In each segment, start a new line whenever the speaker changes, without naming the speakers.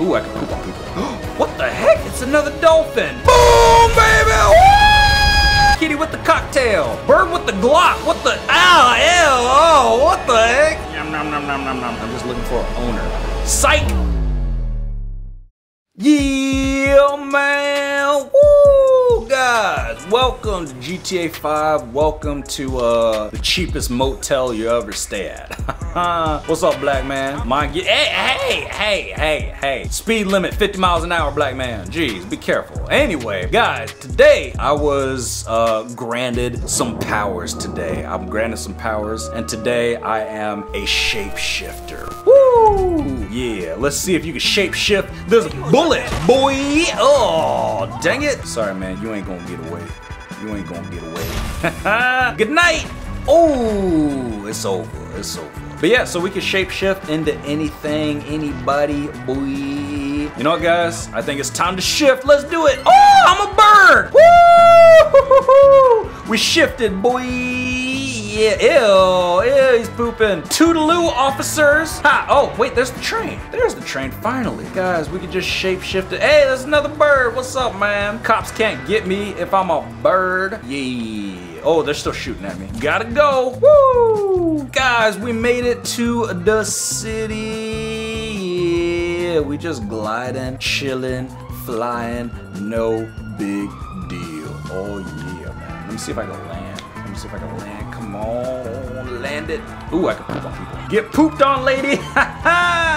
Ooh, I can poop on people. what the heck? It's another dolphin. Boom, baby! Woo! Kitty with the cocktail. Bird with the Glock. What the? Ow, ew, oh, what the heck? Nom, nom, nom, nom, nom, nom. I'm just looking for an owner. Psych! Yeah, man. Woo, guys. Welcome to GTA 5. Welcome to uh the cheapest motel you ever stay at. What's up, black man? Mind get hey, hey, hey, hey, hey. Speed limit 50 miles an hour, black man. Jeez, be careful. Anyway, guys, today I was uh granted some powers today. I'm granted some powers, and today I am a shapeshifter. Woo! Yeah, let's see if you can shapeshift this bullet, boy. Oh, dang it. Sorry, man, you ain't gonna get away. You ain't gonna get away. Good night. Oh, it's over. It's over. But yeah, so we can shapeshift into anything, anybody, boy. You know what, guys? I think it's time to shift. Let's do it. Oh, I'm a bird. Woo! We shifted, boy. Yeah, ew, ew, he's pooping. Toodaloo, officers. Ha, oh, wait, there's the train. There's the train, finally. Guys, we can just shapeshift it. Hey, there's another bird. What's up, man? Cops can't get me if I'm a bird. Yeah. Oh, they're still shooting at me. Gotta go. Woo! Guys, we made it to the city. Yeah, we just gliding, chilling, flying. No big deal. Oh, yeah, man. Let me see if I can land. Let me see if I can land. Come on, land it. Ooh, I can poop on people. Get pooped on, lady. Ha ha!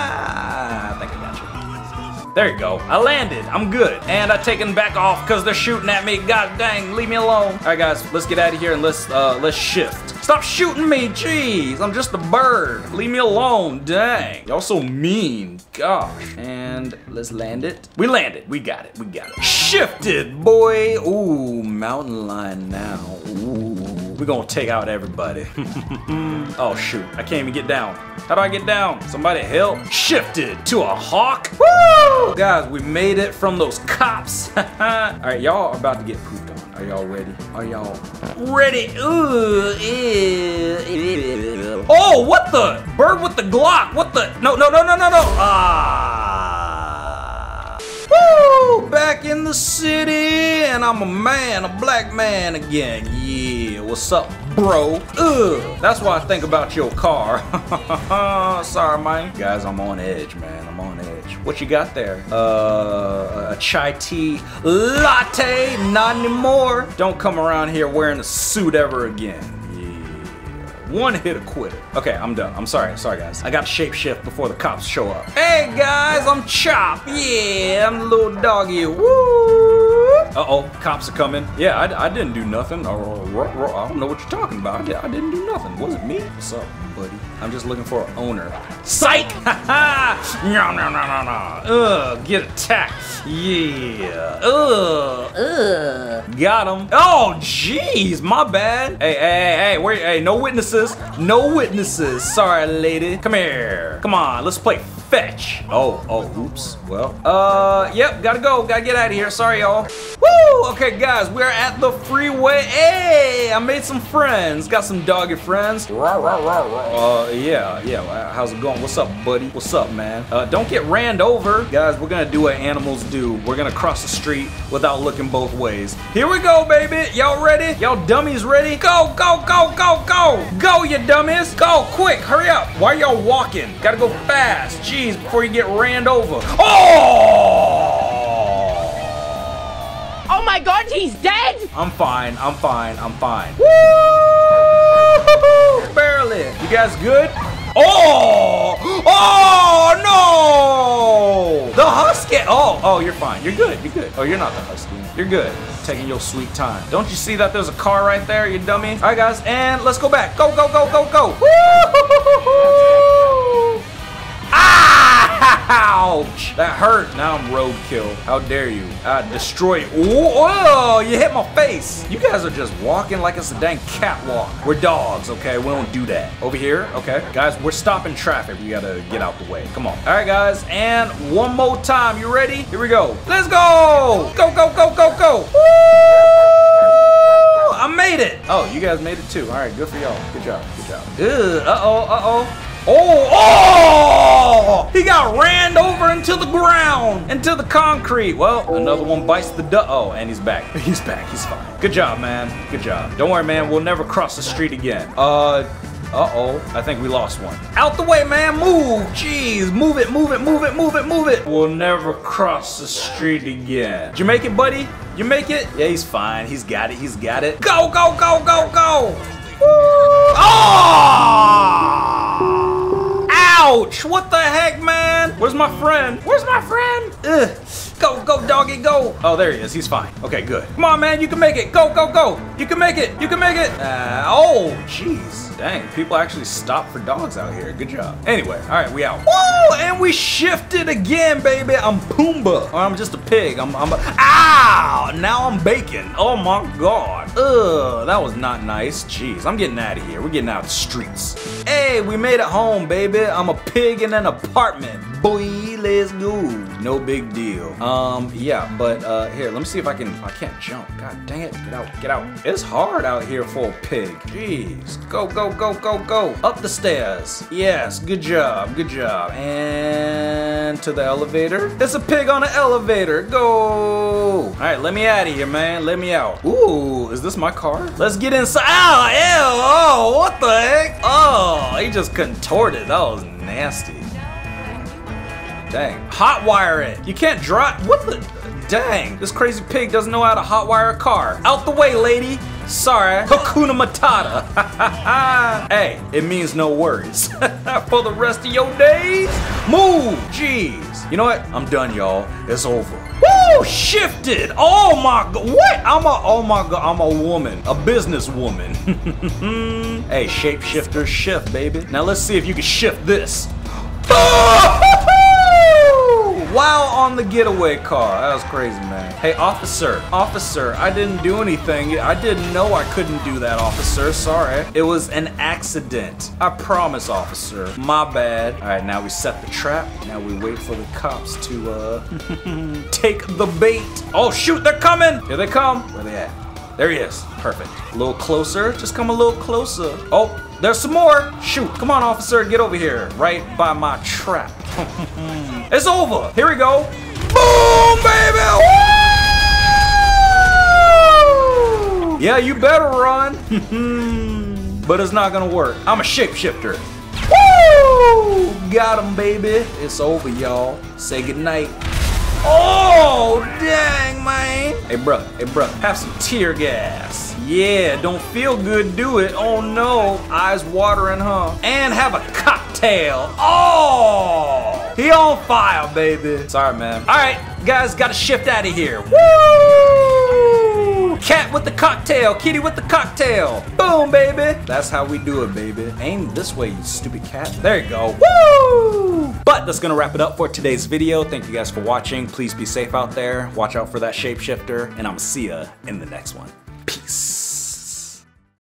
There you go. I landed. I'm good. And I taken back off because they're shooting at me. God dang, leave me alone. All right, guys, let's get out of here and let's uh, let's shift. Stop shooting me, jeez. I'm just a bird. Leave me alone, dang. Y'all so mean, gosh. And let's land it. We landed. We got it. We got it. Shifted, boy. Ooh, mountain lion now. Ooh. We're gonna take out everybody. oh shoot, I can't even get down. How do I get down? Somebody help. Shifted to a hawk. Woo! Guys, we made it from those cops. All right, y'all are about to get pooped on. Are y'all ready? Are y'all ready? Ooh, ew. Oh, what the? Bird with the Glock. What the? No, no, no, no, no, no. Ah. Woo! Back in the city, and I'm a man, a black man again. Yeah, what's up, bro? Ugh, that's why I think about your car. Sorry, man. Guys, I'm on edge, man. I'm on edge. What you got there? Uh, a chai tea latte? Not anymore. Don't come around here wearing a suit ever again. Yeah. One hit a quitter. Okay, I'm done. I'm sorry. Sorry, guys. I got shapeshift before the cops show up. Hey, guys, I'm Chop. Yeah, I'm the little doggy. Woo! Uh-oh, cops are coming. Yeah, I, I didn't do nothing. I don't know what you're talking about. I didn't do nothing. Was it me? What's up, buddy? I'm just looking for an owner. Psych! Ha ha! No, no, no, no, no. Ugh, get attacked. Yeah. Ugh. Ugh. Got him. Oh, jeez, my bad. Hey, hey, hey, hey, wait, hey, no witnesses. No witnesses. Sorry, lady. Come here. Come on, let's play fetch. Oh, oh, oops. Well, uh, yep, gotta go. Gotta get out of here. Sorry, y'all. Woo! Okay, guys, we're at the freeway. Hey, I made some friends. Got some doggy friends. Uh, yeah, yeah. How's it going? What's up, buddy? What's up, man? Uh, don't get ran over. Guys, we're gonna do what animals do. We're gonna cross the street without looking both ways. Here we go, baby. Y'all ready? Y'all dummies ready? Go, go, go, go, go! Go, you dummies! Go, quick, hurry up. Why y'all walking? Gotta go fast. Jeez, before you get ran over. Oh!
Oh my god, he's dead!
I'm fine, I'm fine, I'm fine. Woo! Barely. You guys good? Oh! Oh no! The husky. Oh, oh, you're fine. You're good. You're good. Oh, you're not the husky. You're good. Taking your sweet time. Don't you see that there's a car right there, you dummy? All right, guys, and let's go back. Go, go, go, go, go. Woo! Ouch! That hurt. Now I'm roadkill. How dare you? I destroy. Whoa! You hit my face. You guys are just walking like it's a dang catwalk. We're dogs, okay? We don't do that. Over here, okay? Guys, we're stopping traffic. We gotta get out the way. Come on. All right, guys, and one more time. You ready? Here we go. Let's go! Go, go, go, go, go! Woo! I made it! Oh, you guys made it too. All right, good for y'all. Good job. Good job. Uh-oh, uh-oh. Oh, oh! He got ran into the ground, into the concrete. Well, another one bites the dust. Oh, and he's back. He's back. He's fine. Good job, man. Good job. Don't worry, man. We'll never cross the street again. Uh, uh-oh, I think we lost one. Out the way, man, move! Jeez, move it, move it, move it, move it, move it! We'll never cross the street again. Did you make it, buddy? You make it? Yeah, he's fine. He's got it, he's got it. Go, go, go, go, go! Oh! Ouch! What the heck, man? Where's my friend? Where's my friend? Ugh. Go, go, doggy, go. Oh, there he is. He's fine. Okay, good. Come on, man. You can make it. Go, go, go. You can make it. You can make it. Uh, oh, jeez. Dang, people actually stop for dogs out here. Good job. Anyway, all right, we out. Woo! And we shifted again, baby. I'm Pumbaa. Or I'm just a pig. I'm, I'm a, ow! Now I'm bacon. Oh my God. Ugh, that was not nice. Jeez, I'm getting out of here. We're getting out of the streets. Hey, we made it home, baby. I'm a pig in an apartment. Boy, let's go. No big deal. Um, yeah, but uh, here, let me see if I can, I can't jump. God dang it, get out, get out. It's hard out here for a pig. Jeez, go, go, go, go, go. Up the stairs. Yes, good job, good job. And to the elevator. It's a pig on an elevator. Go. All right, let me out of here, man. Let me out. Ooh, is this my car? Let's get inside. Ow, ew, oh, what the heck? Oh, he just contorted. That was nasty. Dang. Hot wire it. You can't drive. What the? Dang. This crazy pig doesn't know how to hot wire a car. Out the way, lady. Sorry. Hakuna Matata. hey, it means no worries. For the rest of your days, move. Jeez. You know what? I'm done, y'all. It's over. Woo! Shifted. Oh my god. What? I'm a. Oh my god. I'm a woman. A businesswoman. hey, shapeshifter, shift, baby. Now let's see if you can shift this. Ah! While on the getaway car. That was crazy, man. Hey, officer. Officer, I didn't do anything. I didn't know I couldn't do that, officer. Sorry. It was an accident. I promise, officer. My bad. All right, now we set the trap. Now we wait for the cops to, uh, take the bait. Oh, shoot, they're coming. Here they come. Where they at? There he is. Perfect. A little closer. Just come a little closer. Oh, there's some more. Shoot. Come on, officer. Get over here. Right by my trap. it's over. Here we go. Boom, baby. Yeah, you better run. but it's not gonna work. I'm a shapeshifter. Woo! Got him, baby. It's over, y'all. Say goodnight. Oh, dang, man. Hey, bro, hey, bro, have some tear gas. Yeah, don't feel good, do it. Oh, no. Eyes watering, huh? And have a cocktail. Oh, he on fire, baby. Sorry, man. All right, guys, gotta shift out of here. Woo! Cat with the cocktail, kitty with the cocktail. Boom, baby. That's how we do it, baby. Aim this way, you stupid cat. There you go. Woo! But that's gonna wrap it up for today's video. Thank you guys for watching. Please be safe out there. Watch out for that shapeshifter, and I'm gonna see ya in the next one. Peace.